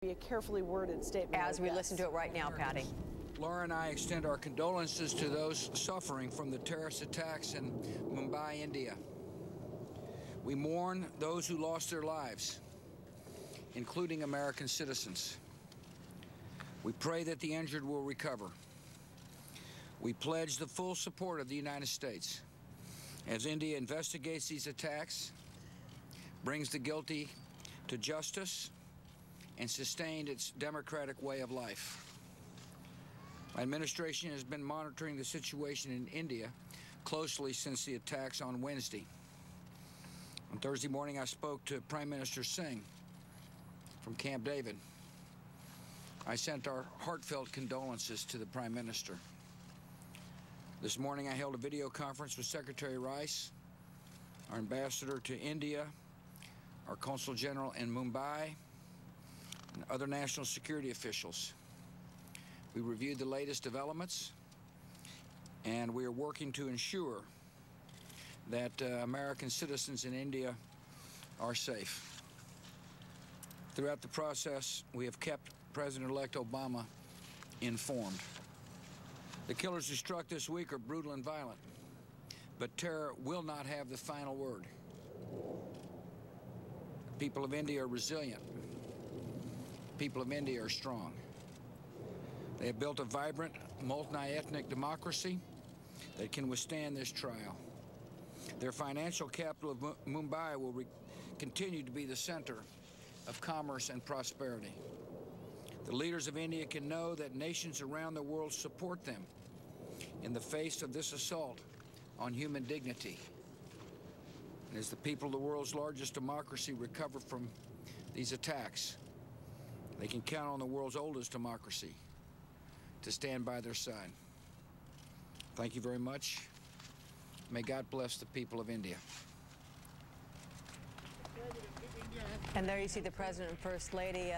be a carefully worded statement. As we listen to it right now, Patty. Laura and I extend our condolences to those suffering from the terrorist attacks in Mumbai, India. We mourn those who lost their lives, including American citizens. We pray that the injured will recover. We pledge the full support of the United States as India investigates these attacks, brings the guilty to justice, and sustained its democratic way of life. My administration has been monitoring the situation in India closely since the attacks on Wednesday. On Thursday morning, I spoke to Prime Minister Singh from Camp David. I sent our heartfelt condolences to the Prime Minister. This morning, I held a video conference with Secretary Rice, our ambassador to India, our consul general in Mumbai, other national security officials. We reviewed the latest developments, and we are working to ensure that uh, American citizens in India are safe. Throughout the process, we have kept President-elect Obama informed. The killers who struck this week are brutal and violent, but terror will not have the final word. The people of India are resilient. People of India are strong. They have built a vibrant, multi-ethnic democracy that can withstand this trial. Their financial capital of Mumbai will continue to be the center of commerce and prosperity. The leaders of India can know that nations around the world support them in the face of this assault on human dignity. And as the people of the world's largest democracy recover from these attacks, they can count on the world's oldest democracy to stand by their side. Thank you very much. May God bless the people of India. And there you see the President and First Lady. Uh